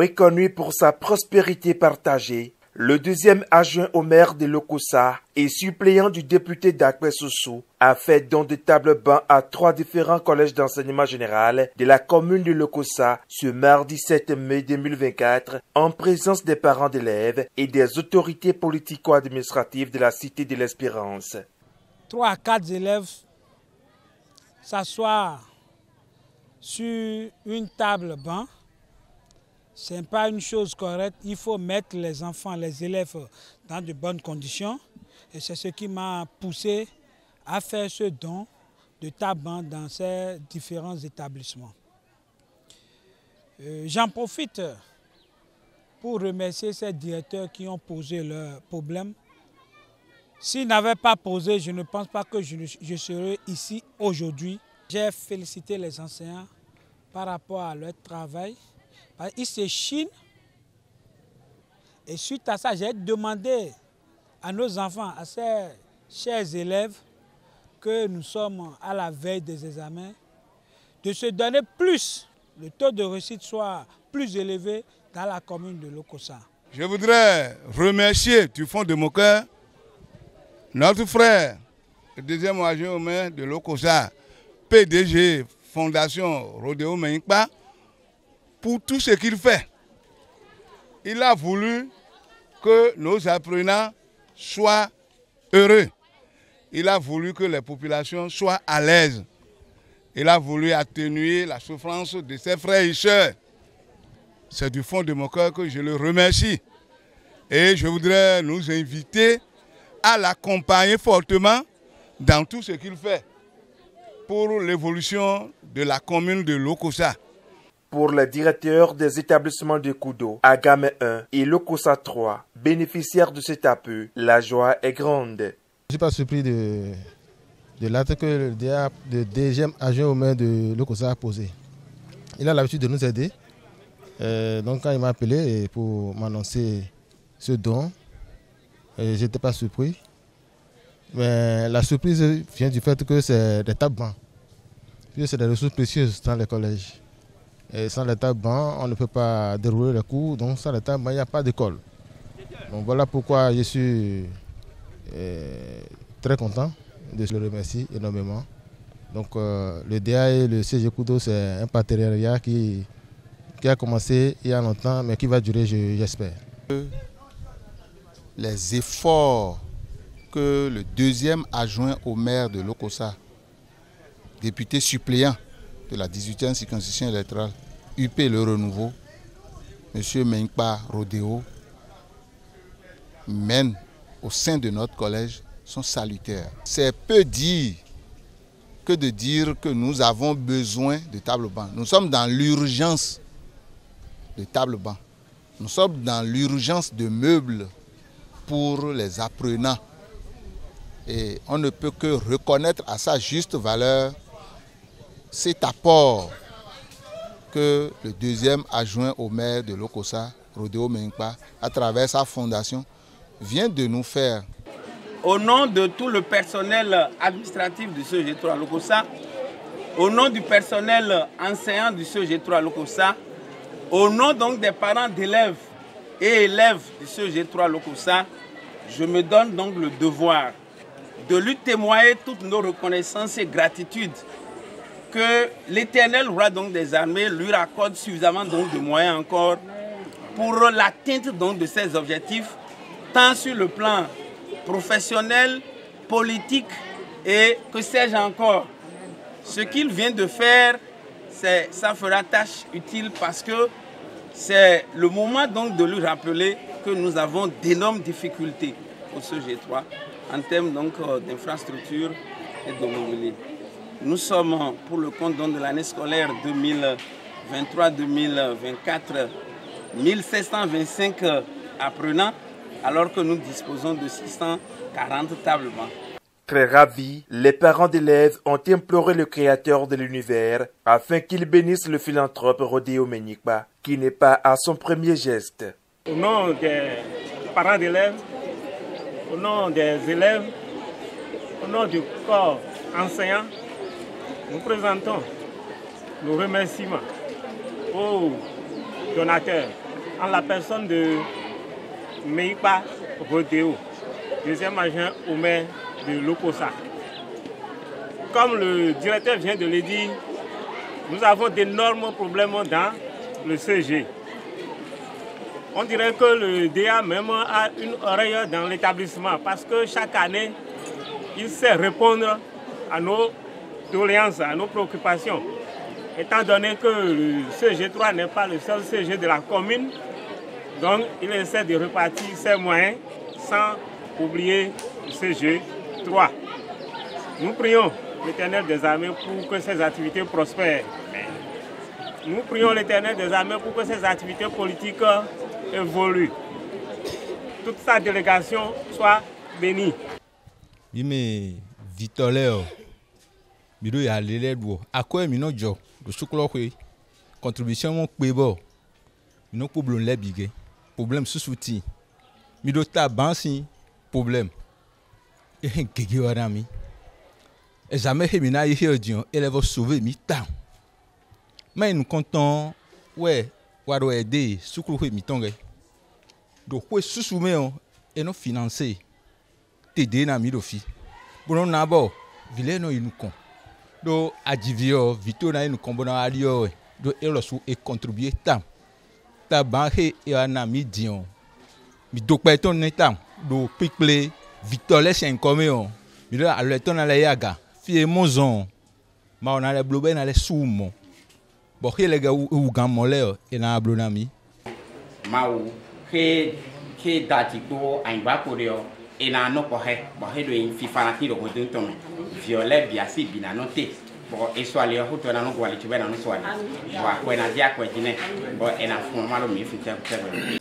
Reconnu pour sa prospérité partagée, le deuxième adjoint au maire de Lokosa et suppléant du député d'Akwe Soussou a fait don de table banc à trois différents collèges d'enseignement général de la commune de Lokosa ce mardi 7 mai 2024 en présence des parents d'élèves et des autorités politico-administratives de la Cité de l'Espérance. Trois à quatre élèves s'asseoir sur une table banc ce n'est pas une chose correcte. Il faut mettre les enfants, les élèves dans de bonnes conditions. Et c'est ce qui m'a poussé à faire ce don de tabac dans ces différents établissements. Euh, j'en profite pour remercier ces directeurs qui ont posé leurs problèmes. S'ils n'avaient pas posé, je ne pense pas que je, je serais ici aujourd'hui. J'ai félicité les enseignants par rapport à leur travail. Ils se chinent. Et suite à ça, j'ai demandé à nos enfants, à ces chers élèves, que nous sommes à la veille des examens, de se donner plus, le taux de réussite soit plus élevé dans la commune de Lokosa. Je voudrais remercier du fond de mon cœur notre frère, le deuxième agent maire de Lokosa, PDG Fondation Rodeo Menkpa, pour tout ce qu'il fait. Il a voulu que nos apprenants soient heureux. Il a voulu que les populations soient à l'aise. Il a voulu atténuer la souffrance de ses frères et sœurs. C'est du fond de mon cœur que je le remercie. Et je voudrais nous inviter à l'accompagner fortement dans tout ce qu'il fait pour l'évolution de la commune de Lokosa. Pour les directeurs des établissements de Kudo, Agame 1 et Lokosa 3, bénéficiaires de cet appui, la joie est grande. Je ne suis pas surpris de, de l'acte que le, deuxième agent au maire de Lokosa a posé. Il a l'habitude de nous aider. Euh, donc quand il m'a appelé pour m'annoncer ce don, euh, je n'étais pas surpris. Mais la surprise vient du fait que c'est des tables C'est des ressources précieuses dans les collèges. Et sans l'état banc, on ne peut pas dérouler les cours. Donc sans l'état il n'y a pas d'école. Donc voilà pourquoi je suis euh, très content de le remercier énormément. Donc euh, le DA et le CG Kudo, c'est un partenariat qui, qui a commencé il y a longtemps, mais qui va durer, j'espère. Les efforts que le deuxième adjoint au maire de Lokosa, député suppléant, de la 18e circonscription électorale, UP Le Renouveau, M. Menkpa Rodeo, mène au sein de notre collège sont salutaires. C'est peu dire que de dire que nous avons besoin de table banc. Nous sommes dans l'urgence de table banc. Nous sommes dans l'urgence de meubles pour les apprenants. Et on ne peut que reconnaître à sa juste valeur cet apport que le deuxième adjoint au maire de Lokosa, Rodeo Menkpa, à travers sa fondation, vient de nous faire. Au nom de tout le personnel administratif du CEG3 Lokosa, au nom du personnel enseignant du CEG3 Lokosa, au nom donc des parents d'élèves et élèves du CEG3 Lokosa, je me donne donc le devoir de lui témoigner toutes nos reconnaissances et gratitudes que l'éternel roi donc des armées lui raccorde suffisamment donc de moyens encore pour l'atteinte donc de ses objectifs, tant sur le plan professionnel, politique et que sais-je encore. Ce qu'il vient de faire, ça fera tâche utile parce que c'est le moment donc de lui rappeler que nous avons d'énormes difficultés au CG3 en termes donc euh, d'infrastructures et de mobilité. Nous sommes pour le compte de l'année scolaire 2023-2024 1725 apprenants alors que nous disposons de 640 tables Très ravis, les parents d'élèves ont imploré le créateur de l'univers afin qu'il bénisse le philanthrope Rodéo Menikba, qui n'est pas à son premier geste. Au nom des parents d'élèves, au nom des élèves, au nom du corps enseignant, nous présentons nos remerciements au donateur, en la personne de Meipa Rodeo, deuxième agent au maire de Lokosa. Comme le directeur vient de le dire, nous avons d'énormes problèmes dans le CG. On dirait que le DA même a une oreille dans l'établissement parce que chaque année, il sait répondre à nos doléances, à nos préoccupations. Étant donné que le CG3 n'est pas le seul CG de la commune, donc il essaie de repartir ses moyens sans oublier le CG3. Nous prions l'éternel des armées pour que ces activités prospèrent. Nous prions l'éternel des armées pour que ces activités politiques évoluent. Toute sa délégation soit bénie. Vitoleo miɖo ya le lɛ ɖo akɔe mi nɔ dzɔ ɖo sukulɔ ƒe contribution mo kpe bɔ mi nɔ kpoblo lɛ bi ge problem susu ti. Mi ta ban si. Problem. Ehe gege wa na mi. Ezame he mi na yi he odiɔ ele vɔ sauve mi ta. Mayi nu kɔntɔn wɛ wa ɖo ɛde sukulu ƒe mi tɔn ge ɖo ƒe susu me o. Enɔ finance. Tede na mi ɖo fi. Bono na bɔ vile nɔ yi nu kɔn ɖo adziviɔ vito na yi nu kɔn bona aliɔ ɖo elɔ su e contribue tam. Ta ban he ya na mi diɔ mi do kpɛ tɔn ne tam. Ɖo kpikple vitɔ lɛ sɛn kɔme o mi ɖo alɔ tɔn na lɛ yaga. Fie mɔ zɔn ma na lɛ blo bɛ na lɛ su mɔ bɔn he lɛ gɛ ewu gan mɔ lɛ o ena blo na mi. mawu he he dati to anyigba ko de yɔ ena no ko he bo he do in fifa na tiro ko dun viole bia si bina no te. Bo eso ale ho to na no ko ale no so ale. Wa ko na dia ko jine. Bo ena fun ma lo mi fi te te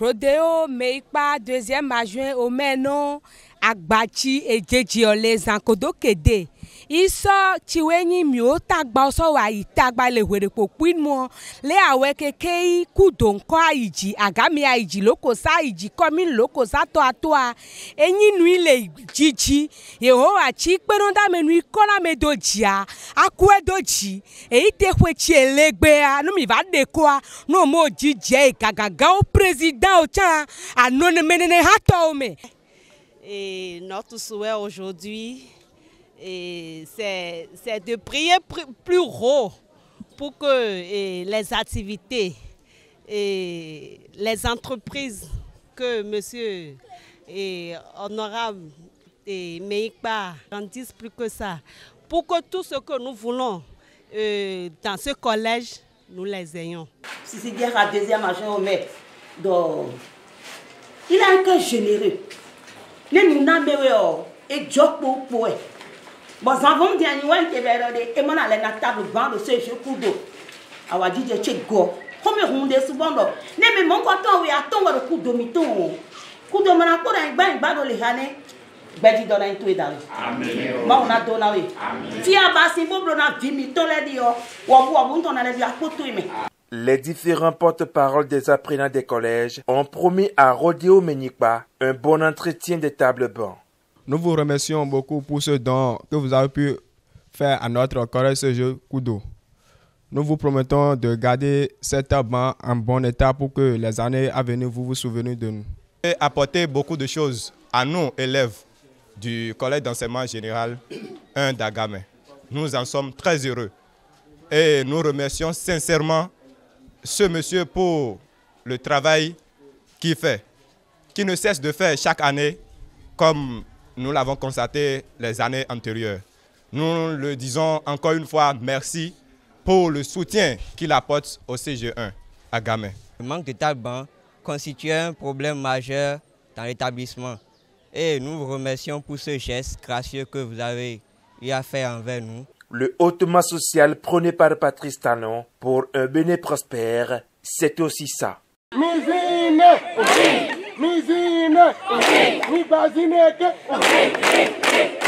rodeo meipa deuxième adjoint au maire non agbachi ejeji ole zankodo kede isɔ tsiwe nyi miwo tagba sɔ wa yi tagba le ʋe ɖekpokpui mɔ le awɛ keke yi kudo ŋkɔ ayi dzi agami ayi dzi lokosa ayi dzi kɔmi lokosa tɔ atoa enyi nui le dzidzi yehowa tsi kpenɔdame nui kɔna me do dzia akue do dzi eyi te ƒe tsi elegbea nu va ɖe koa no mo dzidzia yi gagagawo présidentwo tsã anɔnɔmenene hatɔwo me. Et notre souhait aujourd'hui, et c'est c'est de prier pr- plus haut pour que les activités et les entreprises que monsieur honorable et Meikpa grandissent plus que ça. Pour que tout ce que nous voulons euh, dans ce collège, nous les ayons. Sisi Diarra, deuxième agent au maire. Donc, il a un cœur généreux. Ne nous n'amewe o, et poe. Table go. Mon les différents porte-paroles des apprenants des collèges ont promis à Rodéo Menikpa un bon entretien des tables bancs. Nous vous remercions beaucoup pour ce don que vous avez pu faire à notre collège ce jeu Kudo. Nous vous promettons de garder cette banc en bon état pour que les années à venir vous vous souvenez de nous. Et apporter beaucoup de choses à nous, élèves du collège d'enseignement général 1 d'Agamé. Nous en sommes très heureux. Et nous remercions sincèrement ce monsieur pour le travail qu'il fait, qui ne cesse de faire chaque année, comme nous l'avons constaté les années antérieures. Nous le disons encore une fois, merci pour le soutien qu'il apporte au CG1 à Gamay. Le manque de tables constitue un problème majeur dans l'établissement. Et nous vous remercions pour ce geste gracieux que vous avez eu à faire envers nous. Le hautement social prôné par Patrice Talon pour un béné prospère, c'est aussi ça. Mizineke, Mibazineke, Mizineke.